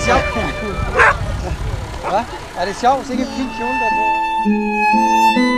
Sjov. Hva? Er det sjovt? Sikkert en fin kjole, der er på.